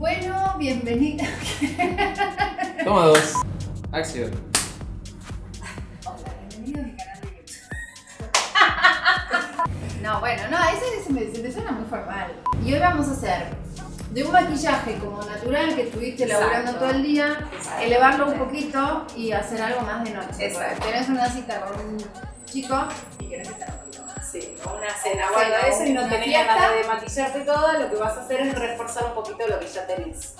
Bueno, bienvenida. Toma dos. Acción. Hola, bienvenido a mi canal de YouTube. No, bueno, no, eso se me, se me suena muy formal. Y hoy vamos a hacer de un maquillaje como natural que estuviste elaborando Exacto. todo el día, Exacto. elevarlo un poquito y hacer algo más de noche. Exacto. Tenés una cita con un chico y querés estar cena, guarda cena, eso y no tenés fiesta. ganas de maquillarte toda, lo que vas a hacer es reforzar un poquito lo que ya tenés.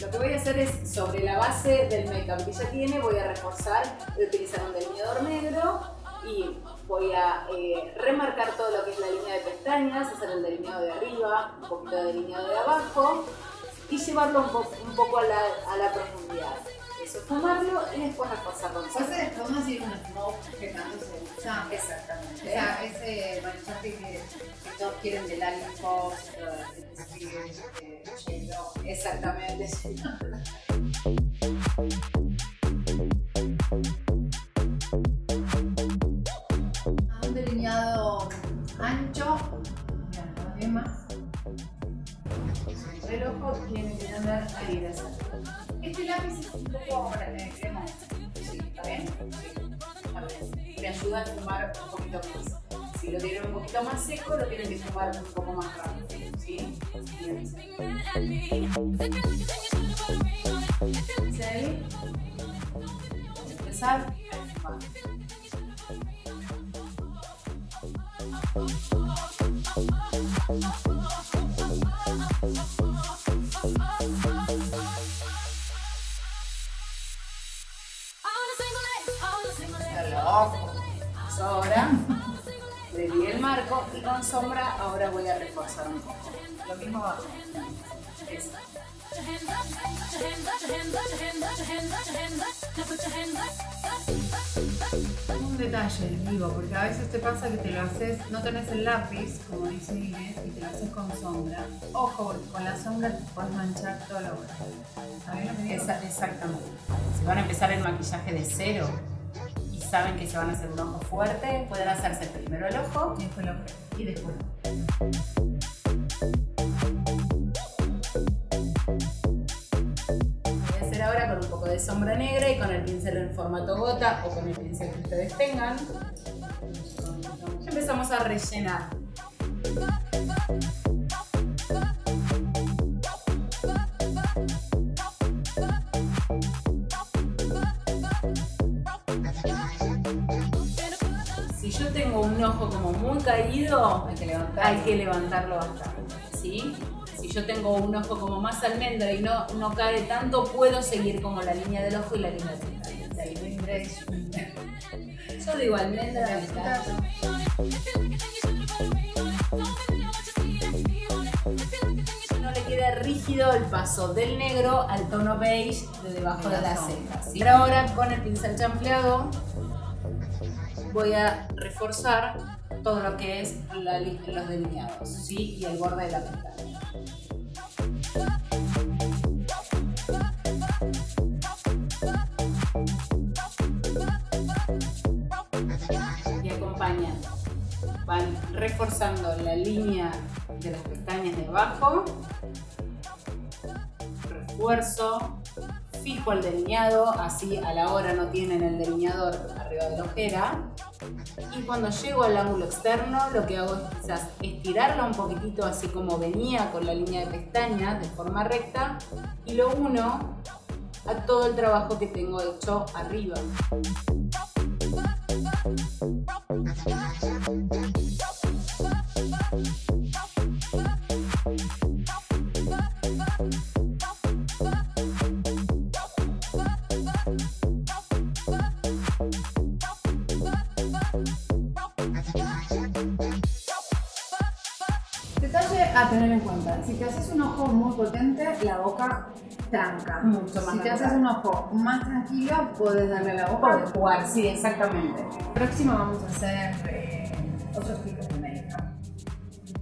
Lo que voy a hacer es, sobre la base del make-up que ya tiene, voy a reforzar, voy a utilizar un delineador negro y voy a eh, remarcar todo lo que es la línea de pestañas, hacer el delineado de arriba, un poquito de delineado de abajo y llevarlo un, po- un poco a la, a la profundidad. Eso, fumarlo y después reforzarlo. Entonces, seco. podemos decir un smoke que tanto se usa. O Exactamente. sea, ese maquillaje que, que todos quieren del Alien Fox, de J-Lo. Exactamente. Ojo que. Este lápiz es un poco cremoso. Sí, ¿está bien? Le ayuda a fumar un poquito más. Si lo tienen un poquito más seco, lo tienen que fumar un poco más rápido. ¿Sí? ¿Sí? Empezar. Ojo. Ahora le el marco y con sombra ahora voy a reforzar un poco. Lo mismo abajo. Eso. Un detalle, digo, porque a veces te pasa que te lo haces, no tenés el lápiz, como dice Inés, y te lo haces con sombra. Ojo, porque con la sombra te puedes manchar toda la obra. Exactamente. Si van a empezar el maquillaje de cero saben que se van a hacer un ojo fuerte, pueden hacerse primero el ojo después creo. y después. Voy a hacer ahora con un poco de sombra negra y con el pincel en formato gota o con el pincel que ustedes tengan. Empezamos a rellenar. Un ojo como muy caído, Hay que levantar. hay que levantarlo bastante, ¿sí? Si yo tengo un ojo como más almendra y no, no cae tanto, puedo seguir como la línea del ojo y la línea de. De lo ingreso. Yo digo almendra, me encanta. no le queda rígido el paso del negro al tono beige de debajo de De la la sombra. ceja. ¿sí? Pero ahora con el pincel chanfleado voy a reforzar todo lo que es la los delineados ¿sí? y el borde de la pestaña. Y acompañan. Van reforzando la línea de las pestañas de abajo. Refuerzo. Fijo el delineado, así a la hora no tienen el delineador arriba de la ojera. Y cuando llego al ángulo externo, lo que hago es quizás estirarla un poquitito, así como venía con la línea de pestañas, de forma recta, y lo uno a todo el trabajo que tengo hecho arriba. Detalle a tener en cuenta. Si te haces un ojo muy potente, la boca tranca. Mucho más Si te haces un ojo más tranquilo, puedes darle a la boca. Puedes jugar, sí, exactamente. Próximo vamos a hacer eh, otros tipos de make-up.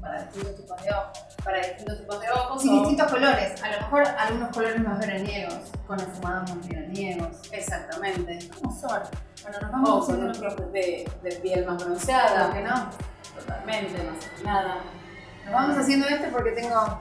Para distintos tipos de ojos. para distintos tipos de ojos. Y distintos colores. A lo mejor algunos colores más veraniegos, con esfumados más veraniegos. Exactamente. Como sol. Bueno, nos vamos con un nuestro- tipo de, de piel más ¿Por bronceada. qué no? Totalmente, más nada. Nos vamos haciendo este porque tengo